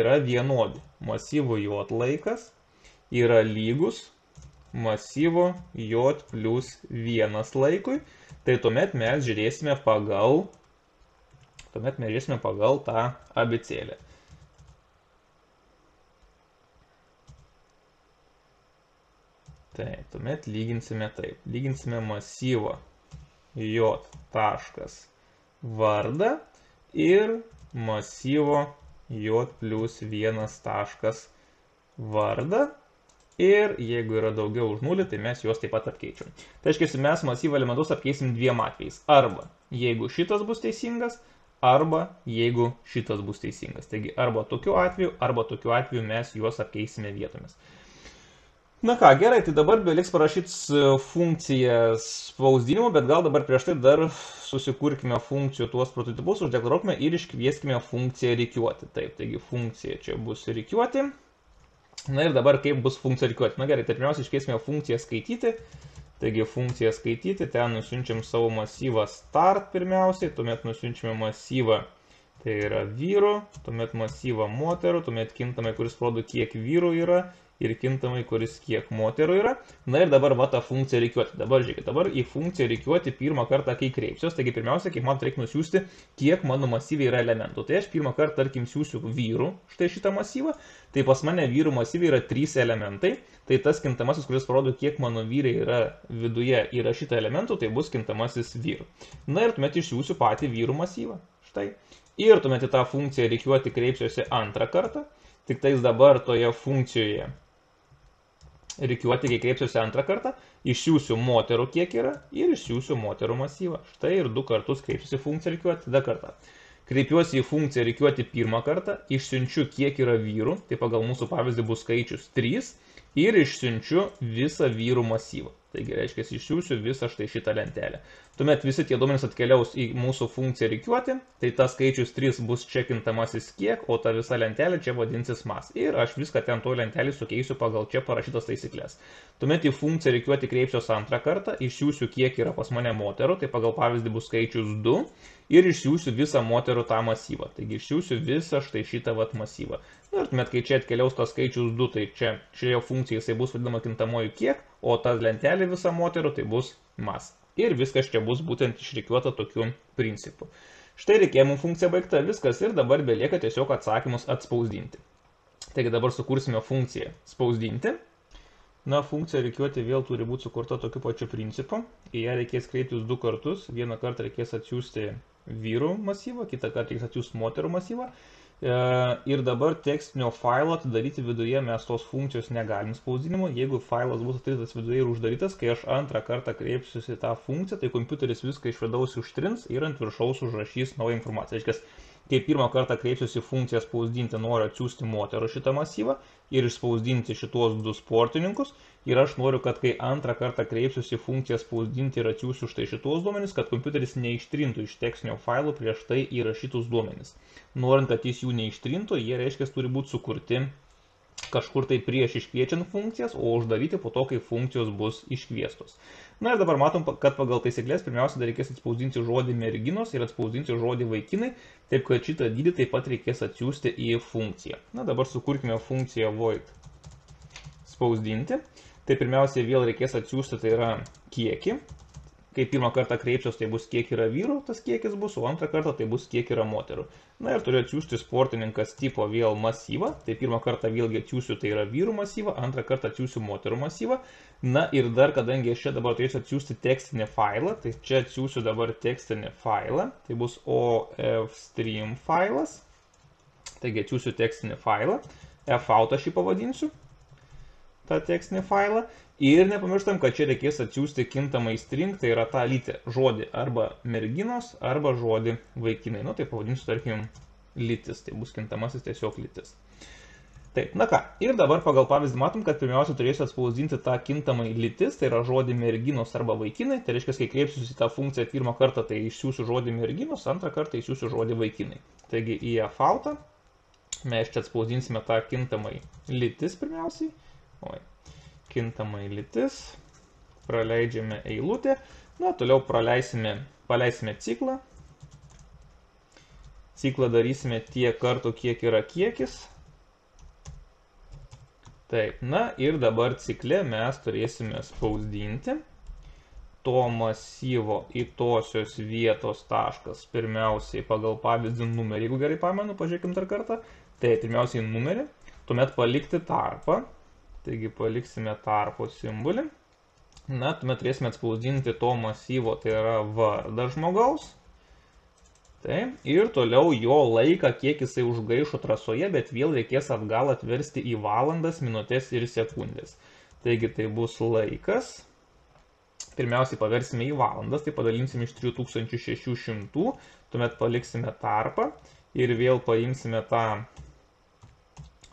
yra vienodi. Masyvų jų atlaikas yra lygus masyvo j plus 1 laikui, tai tuomet mes žiūrėsime pagal, tuomet mes žiūrėsime pagal tą abicėlę. Tai tuomet lyginsime taip. Lyginsime masyvą j taškas vardą ir masyvo j plus 1 taškas vardą Ir jeigu yra daugiau už nulį, tai mes juos taip pat apkeičiam. Tai reiškia, mes masyvą elementus apkeisim dviem atvejais. Arba jeigu šitas bus teisingas, arba jeigu šitas bus teisingas. Taigi arba tokiu atveju, arba tokiu atveju mes juos apkeisime vietomis. Na ką, gerai, tai dabar beliks parašyti funkciją spausdinimo, bet gal dabar prieš tai dar susikurkime funkcijų tuos prototipus, uždeklaruokime ir iškvieskime funkciją reikiuoti. Taip, taigi funkcija čia bus reikiuoti. Na ir dabar kaip bus funkcija rikiuoti. Na gerai, tai pirmiausia iškėsime funkciją skaityti. Taigi funkciją skaityti, ten nusiunčiam savo masyvą start pirmiausiai, tuomet nusiunčiame masyvą, tai yra vyrų, tuomet masyvą moterų, tuomet kintamai, kuris rodo, kiek vyrų yra ir kintamai, kuris kiek moterų yra. Na ir dabar va tą funkciją reikiuoti. Dabar žiūrėkit, dabar į funkciją reikiuoti pirmą kartą, kai kreipsiuos. Taigi pirmiausia, kaip man reikia nusiųsti, kiek mano masyviai yra elementų. Tai aš pirmą kartą, tarkim, siūsiu vyrų štai šitą masyvą. Tai pas mane vyrų masyviai yra trys elementai. Tai tas kintamasis, kuris parodo, kiek mano vyrai yra viduje įrašyta elementų, tai bus kintamasis vyrų. Na ir tuomet išsiųsiu patį vyrų masyvą. Štai. Ir tuomet į tą funkciją reikiuoti kreipsiuosi antrą kartą. Tik tais dabar toje funkcijoje reikiuoti, kai kreipsiuosi antrą kartą, išsiųsiu moterų kiek yra ir išsiųsiu moterų masyvą. Štai ir du kartus kreipsiuosi funkciją reikiuoti, tada kartą. Kreipiuosi į funkciją reikiuoti pirmą kartą, išsiunčiu kiek yra vyrų, tai pagal mūsų pavyzdį bus skaičius 3 ir išsiunčiu visą vyrų masyvą. Taigi, reiškia, išsiųsiu visą štai šitą lentelę. Tuomet visi tie duomenys atkeliaus į mūsų funkciją reikiuoti, tai tas skaičius 3 bus čekintamasis kiek, o ta visa lentelė čia vadinsis mas. Ir aš viską ten to lentelį sukeisiu pagal čia parašytas taisyklės. Tuomet į funkciją reikiuoti kreipsiuos antrą kartą, išsiųsiu kiek yra pas mane moterų, tai pagal pavyzdį bus skaičius 2 ir išsiųsiu visą moterų tą masyvą. Taigi išsiųsiu visą štai šitą vat masyvą. Ir tuomet, kai čia atkeliaus tas skaičius 2, tai čia šioje funkcijoje jisai bus vadinama kintamoju kiek, o ta lentelė visa moterų tai bus mas. Ir viskas čia bus būtent išrikiuota tokiu principu. Štai reikėjimų funkcija baigta, viskas ir dabar belieka tiesiog atsakymus atspausdinti. Taigi dabar sukursime funkciją spausdinti. Na, funkcija reikiuoti vėl turi būti sukurta tokiu pačiu principu. Į ją reikės kreiptis du kartus. Vieną kartą reikės atsiųsti vyrų masyvą, kitą kartą reikės atsiųsti moterų masyvą. E, ir dabar tekstinio failo atidaryti viduje mes tos funkcijos negalim spausdinimo. Jeigu failas bus atidarytas viduje ir uždarytas, kai aš antrą kartą kreipsiuosi tą funkciją, tai kompiuteris viską iš vidaus užtrins ir ant viršaus užrašys naują informaciją. Reiškia, kai pirmą kartą kreipsiuosi funkciją spausdinti, noriu atsiųsti moterų šitą masyvą ir išspausdinti šituos du sportininkus. Ir aš noriu, kad kai antrą kartą kreipsiuosi funkciją spausdinti ir atsiųsiu štai šituos duomenys, kad kompiuteris neištrintų iš tekstinio failo prieš tai įrašytus duomenys. Norint, kad jis jų neištrintų, jie reiškia turi būti sukurti kažkur tai prieš iškviečiant funkcijas, o uždaryti po to, kai funkcijos bus iškviestos. Na ir dabar matom, kad pagal taisyklės pirmiausia dar reikės atspausdinti žodį merginos ir atspausdinti žodį vaikinai, taip kad šitą dydį taip pat reikės atsiųsti į funkciją. Na dabar sukurkime funkciją void spausdinti. Tai pirmiausia vėl reikės atsiųsti, tai yra kiekį, kai pirmą kartą kreipsiuos, tai bus kiek yra vyrų, tas kiekis bus, o antrą kartą tai bus kiek yra moterų. Na ir turiu atsiųsti sportininkas tipo vėl masyvą, tai pirmą kartą vėlgi atsiųsiu, tai yra vyrų masyvą, antrą kartą atsiųsiu moterų masyvą. Na ir dar, kadangi aš čia dabar turėsiu atsiųsti tekstinį failą, tai čia atsiųsiu dabar tekstinį failą, tai bus ofstream failas. Taigi atsiųsiu tekstinį failą, fout aš jį pavadinsiu, tą tekstinį failą. Ir nepamirštam, kad čia reikės atsiųsti kintamai string, tai yra tą lytį žodį arba merginos, arba žodį vaikinai. Nu, tai pavadinsiu, tarkim, lytis, tai bus kintamasis tiesiog lytis. Taip, na ką, ir dabar pagal pavyzdį matom, kad pirmiausia turėsiu atspausdinti tą kintamai lytis, tai yra žodį merginos arba vaikinai, tai reiškia, kai kreipsiuosi į tą funkciją pirmą kartą, tai išsiųsiu žodį merginos, antrą kartą išsiųsiu žodį vaikinai. Taigi į e-fautą mes čia atspausdinsime tą kintamai lytis pirmiausiai. Oi, kintamai lytis, praleidžiame eilutę, na, toliau praleisime, paleisime ciklą, ciklą darysime tiek kartų, kiek yra kiekis. Taip, na ir dabar cikle mes turėsime spausdinti. To masyvo į tosios vietos taškas. Pirmiausiai pagal pavyzdį numerį, jeigu gerai pamenu, pažiūrėkim dar kartą. Tai pirmiausiai numerį, tuomet palikti tarpą, Taigi paliksime tarpo simbolį. Na, tuomet turėsime atspausdinti to masyvo, tai yra vardą žmogaus. Taip, ir toliau jo laiką, kiek jisai užgaišo trasoje, bet vėl reikės atgal atversti į valandas, minutės ir sekundės. Taigi tai bus laikas. Pirmiausiai paversime į valandas, tai padalinsime iš 3600, tuomet paliksime tarpą ir vėl paimsime tą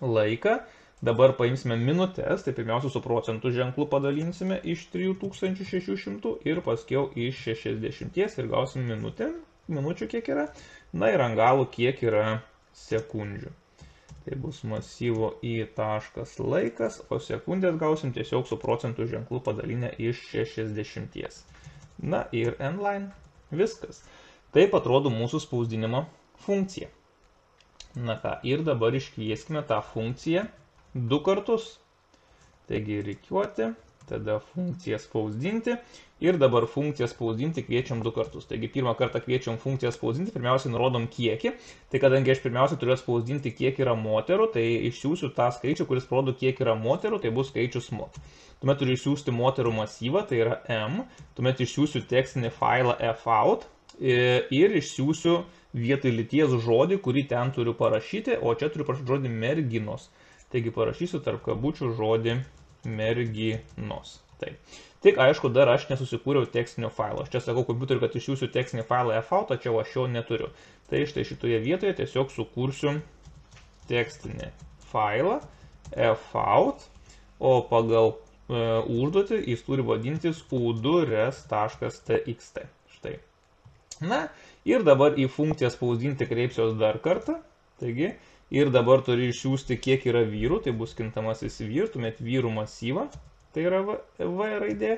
laiką Dabar paimsime minutės, tai pirmiausia su procentų ženklu padalinsime iš 3600 ir paskiau iš 60 ir gausim minutę, minučių kiek yra, na ir ant galo kiek yra sekundžių. Tai bus masyvo į taškas laikas, o sekundės gausim tiesiog su procentų ženklu padalinę iš 60. Na ir endline. Viskas. Taip atrodo mūsų spausdinimo funkcija. Na ką, ir dabar iškvieskime tą funkciją du kartus. Taigi reikiuoti, tada funkciją spausdinti ir dabar funkciją spausdinti kviečiam du kartus. Taigi pirmą kartą kviečiam funkciją spausdinti, pirmiausiai nurodom kiekį. Tai kadangi aš pirmiausia turiu spausdinti, kiek yra moterų, tai išsiųsiu tą skaičių, kuris rodo, kiek yra moterų, tai bus skaičius mot. Tuomet turiu išsiųsti moterų masyvą, tai yra m. Tuomet išsiųsiu tekstinį failą fout ir išsiųsiu vietoj lyties žodį, kurį ten turiu parašyti, o čia turiu parašyti žodį merginos. Taigi parašysiu tarp kabučių žodį merginos. Taip. Tik aišku, dar aš nesusikūriau tekstinio failo. Aš čia sakau kompiuteriu, kad išsiųsiu tekstinį failą fout, tačiau aš jo neturiu. Tai štai šitoje vietoje tiesiog sukursiu tekstinį failą fout, o pagal e, užduotį jis turi vadintis u2res.txt. Štai. Na, ir dabar į funkciją spausdinti kreipsiuos dar kartą. Taigi, ir dabar turi išsiųsti, kiek yra vyrų, tai bus kintamasis vyr, tuomet vyrų masyvą tai yra v, v raidė,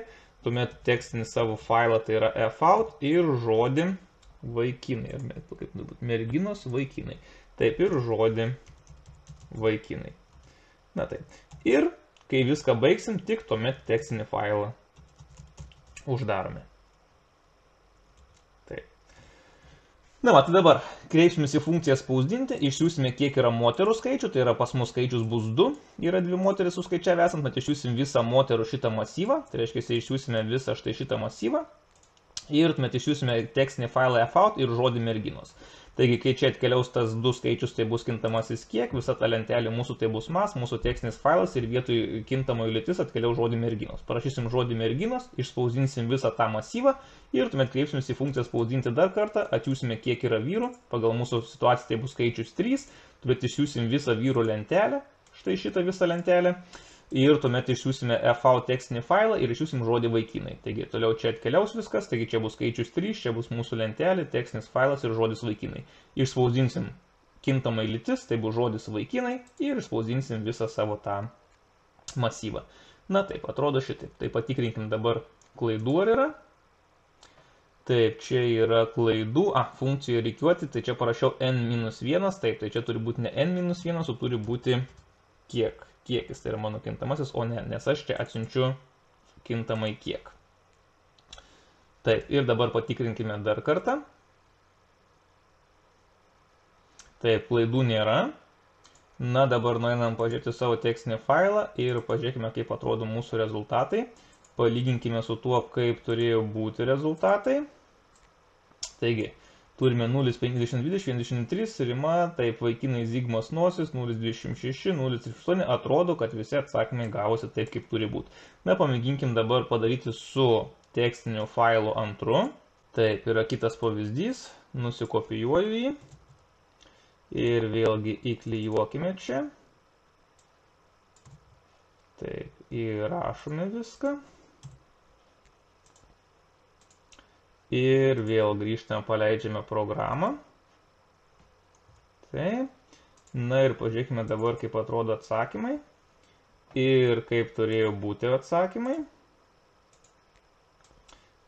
tuomet tekstinį savo failą, tai yra fout ir žodį vaikinai, ar kaip būt, merginos vaikinai. Taip ir žodį vaikinai. Na taip. Ir kai viską baigsim, tik tuomet tekstinį failą uždarome. Na, va, tai dabar kreipsimės į funkciją spausdinti, išsiųsime kiek yra moterų skaičių, tai yra pas mus skaičius bus 2, yra dvi moteris suskaičiavę esant, bet išsiųsim visą moterų šitą masyvą, tai reiškia, išsiųsime visą štai šitą masyvą ir tuomet išsiųsime tekstinį failą fout ir žodį merginos. Taigi, kai čia atkeliaus tas du skaičius, tai bus kintamasis kiek, visa ta lentelė mūsų tai bus mas, mūsų tekstinis failas ir vietoj kintamojo lytis atkeliaus žodį merginos. Parašysim žodį merginos, išspausdinsim visą tą masyvą ir tuomet kreipsimės į funkciją spausdinti dar kartą, atsiūsime kiek yra vyrų, pagal mūsų situaciją tai bus skaičius 3, tuomet išsiųsim visą vyrų lentelę, štai šitą visą lentelę ir tuomet išsiųsime FV tekstinį failą ir išsiųsim žodį vaikinai. Taigi toliau čia atkeliaus viskas, taigi čia bus skaičius 3, čia bus mūsų lentelė, tekstinis failas ir žodis vaikinai. Išspausdinsim kintamai lytis, tai bus žodis vaikinai ir išspausdinsim visą savo tą masyvą. Na taip, atrodo šitaip. Tai patikrinkim dabar klaidų ar yra. Taip, čia yra klaidų, a, funkcijoje reikiuoti, tai čia parašiau n-1, taip, tai čia turi būti ne n-1, o turi būti kiek kiekis, tai yra mano kintamasis, o ne, nes aš čia atsiunčiu kintamai kiek. Taip, ir dabar patikrinkime dar kartą. Taip, klaidų nėra. Na, dabar nueinam pažiūrėti savo tekstinį failą ir pažiūrėkime, kaip atrodo mūsų rezultatai. Palyginkime su tuo, kaip turėjo būti rezultatai. Taigi, Turime 0,5020, 123, rima, taip vaikinai Zigmas nosis, 0,26, 0,38, atrodo, kad visi atsakymai gavosi taip, kaip turi būti. Na, pamėginkim dabar padaryti su tekstiniu failu antru. Taip, yra kitas pavyzdys, nusikopijuoju jį ir vėlgi įklijuokime čia. Taip, įrašome viską. Ir vėl grįžtame, paleidžiame programą. Taip. Na ir pažiūrėkime dabar, kaip atrodo atsakymai. Ir kaip turėjo būti atsakymai.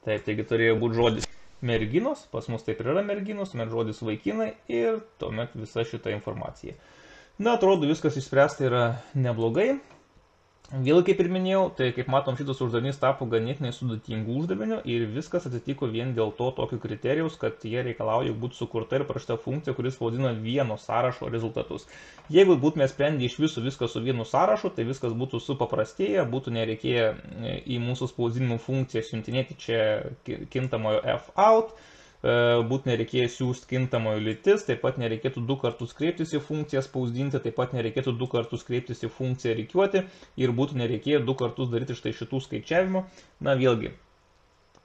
Taip, taigi turėjo būti žodis merginos, pas mus taip ir yra merginos, tuomet žodis vaikinai ir tuomet visa šita informacija. Na, atrodo, viskas išspręsta yra neblogai. Vėl kaip ir minėjau, tai kaip matom šitas uždavinys tapo ganėtinai sudėtingų uždavinių ir viskas atsitiko vien dėl to tokio kriterijaus, kad jie reikalauja būti sukurta ir parašta funkcija, kuris spausdina vieno sąrašo rezultatus. Jeigu būtume sprendę iš visų viską su vienu sąrašu, tai viskas būtų supaprastėję, būtų nereikėję į mūsų spausdinimų funkciją siuntinėti čia kintamojo f out E, būtų nereikėjo siūsti kintamojo lytis, taip pat nereikėtų du kartus kreiptis į funkciją spausdinti, taip pat nereikėtų du kartus kreiptis į funkciją reikiuoti ir būtų nereikėjo du kartus daryti štai šitų skaičiavimų. Na vėlgi,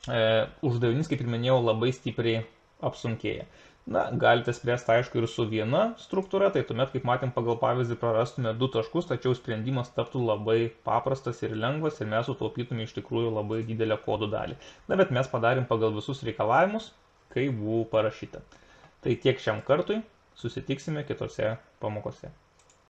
e, uždavinys, kaip ir minėjau, labai stipriai apsunkėja. Na, galite spręsti aišku ir su viena struktūra, tai tuomet, kaip matėm pagal pavyzdį, prarastume du taškus, tačiau sprendimas taptų labai paprastas ir lengvas ir mes sutaupytume iš tikrųjų labai didelę kodų dalį. Na, bet mes padarėm pagal visus reikalavimus, kaip buvo parašyta. Tai tiek šiam kartui, susitiksime kitose pamokose.